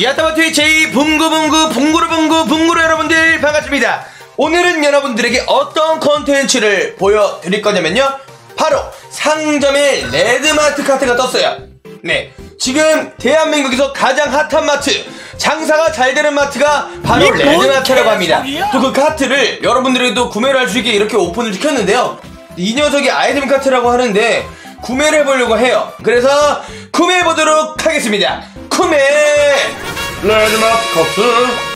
야타마 트위치 붕구붕구 붕구르붕구 붕구르 여러분들 반갑습니다. 오늘은 여러분들에게 어떤 컨텐츠를 보여드릴 거냐면요. 바로 상점에 레드마트 카트가 떴어요. 네. 지금 대한민국에서 가장 핫한 마트, 장사가 잘 되는 마트가 바로 레드마트라고 합니다. 또 그 카트를 여러분들에게도 구매를 할 수 있게 이렇게 오픈을 시켰는데요. 이 녀석이 아이템 카트라고 하는데 구매를 해보려고 해요. 그래서 구매해보도록 하겠습니다. 구매! 레드마트 카트.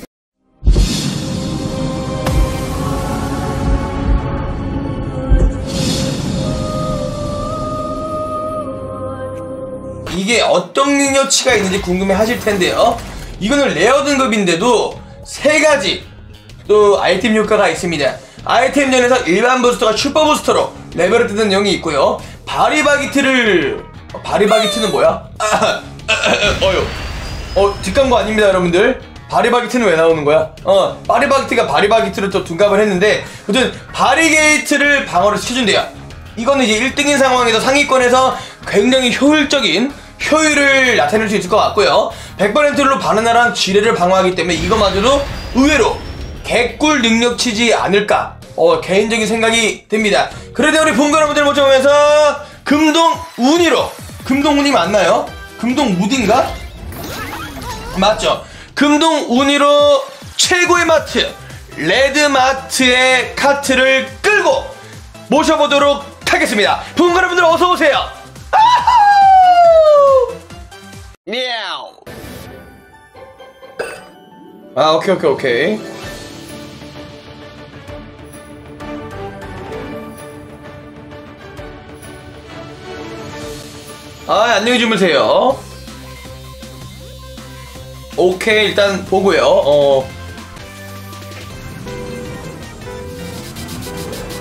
이게 어떤 능력치가 있는지 궁금해 하실 텐데요. 이거는 rare 등급인데도 세 가지 또 아이템 효과가 있습니다. 아이템전에서 일반 부스터가 슈퍼 부스터로 레벨을 뜨는 영이 있고요. 바리바기트를 어, 바리바기트는 뭐야? 어요. 어 뒷광고 아닙니다, 여러분들. 바리바기트는 왜 나오는 거야? 어, 바리바기트가 바리바기트를 또 둔갑을 했는데, 아무튼 바리게이트를 방어를 시켜준대요. 이거는 이제 1등인 상황에서 상위권에서 굉장히 효율적인 효율을 나타낼 수 있을 것 같고요. 100%로 바나나랑 지뢰를 방어하기 때문에 이거마저도 의외로 개꿀 능력치지 않을까. 어, 개인적인 생각이 듭니다. 그래도 우리 본가 여러분들 모셔보면서 금동 운이로 금동 운이 맞나요? 금동 우딘가? 맞죠? 금동 운이로 최고의 마트 레드마트의 카트를 끌고 모셔보도록 하겠습니다. 분가 여러분들 어서 오세요. 미야오. 아 오케이 오케이 오케이. 안녕히 주무세요. 오케이 일단 보고요. 어.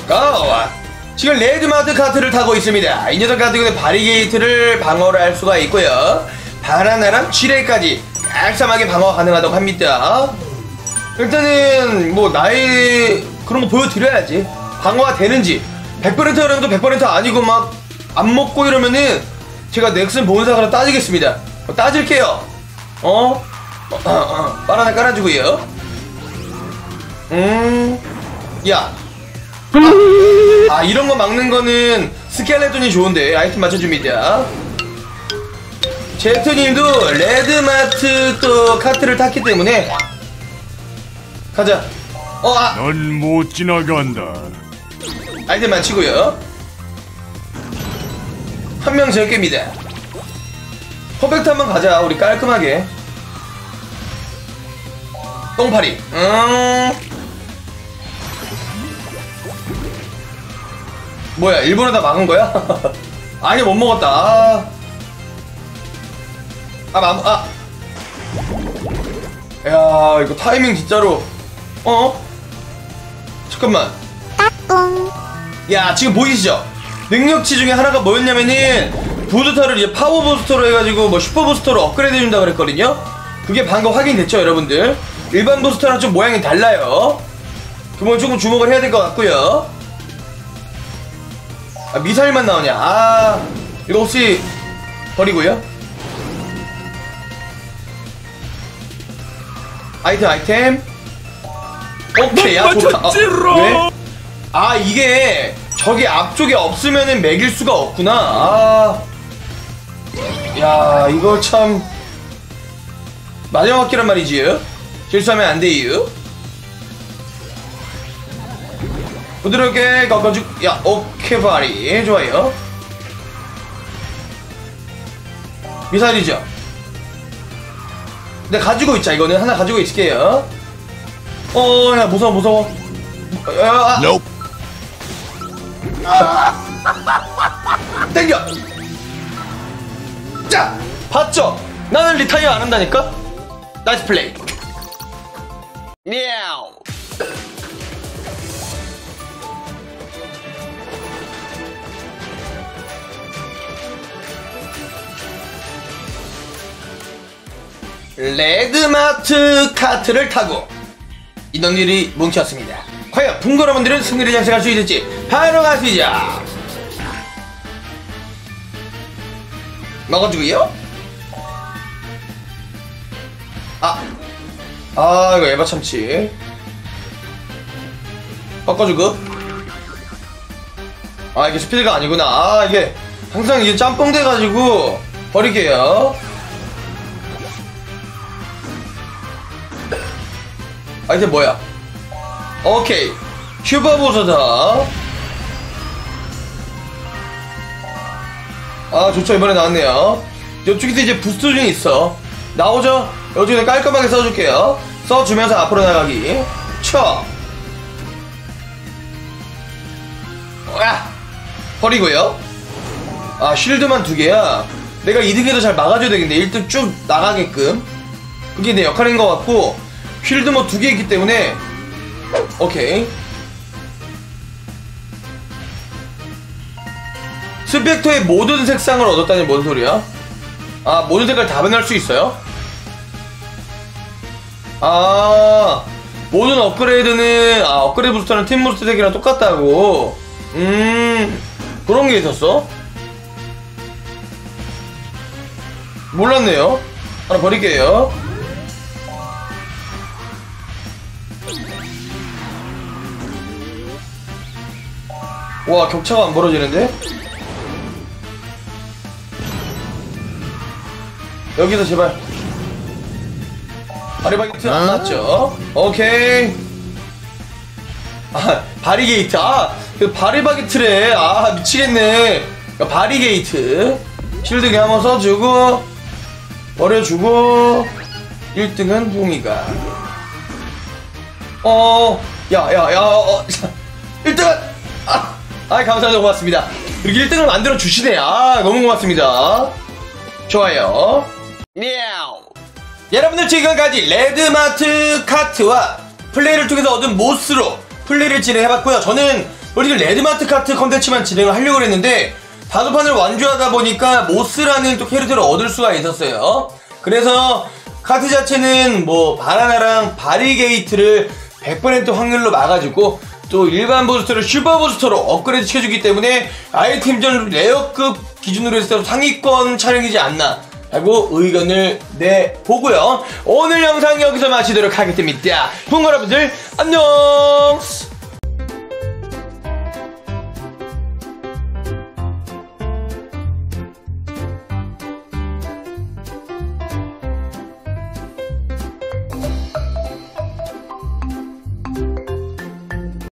아, 지금 레드마트 카트를 타고 있습니다. 이 녀석 같은 경우는 바리게이트를 방어를 할 수가 있고요. 바나나랑 지뢰까지 깔끔하게 방어 가능하다고 합니다. 일단은 뭐 나의 그런 거 보여드려야지. 방어가 되는지 100%라도 100% 아니고 막 안 먹고 이러면은 제가 넥슨 본사가로 따지겠습니다. 어, 따질게요. 어? 어, 어, 어. 바나나 깔아주고요. 음, 야. 아, 아, 이런 거 막는 거는 스켈레톤이 좋은데 아이템 맞춰줍니다. 제트님도 레드마트 또 카트를 탔기 때문에 가자. 어, 아, 넌 못 지나간다. 아이템 맞히고요. 한 명 제껴입니다. 퍼펙트 한번 가자. 우리 깔끔하게. 똥파리. 음. 뭐야, 일본어 다 막은 거야? 아니, 못 먹었다. 아, 아, 마, 아. 야, 이거 타이밍 진짜로. 어? 잠깐만. 야, 지금 보이시죠? 능력치 중에 하나가 뭐였냐면은, 부스터를 이제 파워 부스터로 해가지고 뭐 슈퍼 부스터로 업그레이드 해준다 그랬거든요? 그게 방금 확인됐죠, 여러분들? 일반 부스터랑 좀 모양이 달라요. 그건 조금 주목을 해야 될 것 같고요. 아, 미사일만 나오냐? 아, 이거 혹시 버리고요? 아이템, 아이템. 오케이, 야, 좋다. 아, 왜? 아, 이게 저기 앞쪽에 없으면은 매길 수가 없구나. 아. 야, 이거 참. 마지막 학기란 말이지요? 실수하면 안 돼요. 부드럽게 꺾어주, 야, 오케이, 바리. 좋아요. 미사일이죠? 근데 가지고 있자, 이거는. 하나 가지고 있을게요. 어, 야, 무서워, 무서워. 야, 아, Nope. 땡겨! 자! 봤죠? 나는 retire 안 한다니까? nice play. 미야오. 레드마트 카트를 타고 인원들이 뭉쳤습니다. 과연 붕거러분들은 승리를 장식할 수 있을지 바로 가시죠. 먹어주고요. 아, 아 이거 에바 참치. 바꿔주고. 아 이게 스피드가 아니구나. 아 이게 항상 이게 짬뽕 돼가지고 버릴게요. 아 이제 뭐야? 오케이. 슈퍼 보조다. 아 좋죠. 이번에 나왔네요. 이쪽에서 이제 부스트 중에 있어. 나오죠? 여기서 깔끔하게 써줄게요. 써주면서 앞으로 나가기. 쳐. 와! 버리고요. 아 쉴드만 두 개야. 내가 2등에도 잘 막아줘야 되겠네. 1등 쭉 나가게끔. 그게 내 역할인 것 같고 쉴드 뭐 두 개 있기 때문에 오케이 스펙터의 모든 색상을 얻었다니 뭔 소리야? 아 모든 색깔 다 변할 수 있어요? 아 모든 업그레이드는 아 업그레이드 부스터는 팀 부스터 색이랑 똑같다고 음 그런 게 있었어? 몰랐네요 하나 버릴게요 와 격차가 안 벌어지는데? 여기서 제발. 바리바게트 안 맞죠? 오케이. 아 바리게이트. 아그 바리바게트래 아 미치겠네. 야, 바리게이트. 실드기 한번 써주고 버려주고 1등은 봉이가. 어 야야야 어, 1등은 아, 아 감사합니다 고맙습니다 이렇게 1등을 만들어 주시네 아 너무 고맙습니다 좋아요 미야오. 여러분들 지금까지 레드마트 카트와 플레이를 통해서 얻은 모스로 플레이를 진행해봤고요. 저는 우리 레드마트 카트 컨텐츠만 진행을 하려고 했는데 다섯 판을 완주하다 보니까 모스라는 또 캐릭터를 얻을 수가 있었어요. 그래서 카트 자체는 뭐 바나나랑 바리게이트를 100% 확률로 막아주고 또 일반 부스터를 슈퍼 부스터로 업그레이드 시켜주기 때문에 아이템전 rare급 기준으로 때 상위권 차량이지 않나 라고 의견을 내보고요. 오늘 영상 여기서 마치도록 하겠습니다. 붕어 여러분들 안녕!